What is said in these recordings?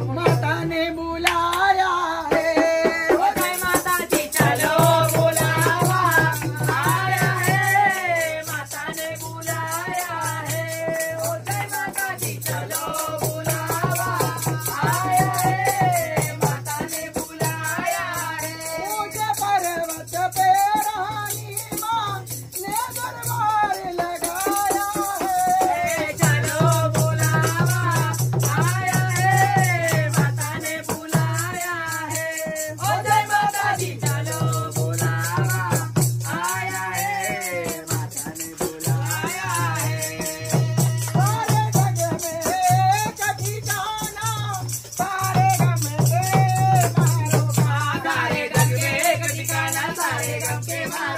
माता ने बुलाया है। माता जी चलो बुलावा। आया है माता ने बुलाया है। ओ माता जी चलो बुलावा। माता ने बुलाया है। मुझे पर्वत पे रहना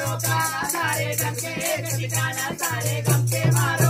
मारो ताना सारे गम के एक ठिकाना सारे गम के मारो।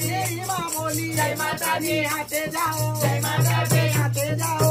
दी जय माता दी हाथे जाओ जय माता दी हाथे जाओ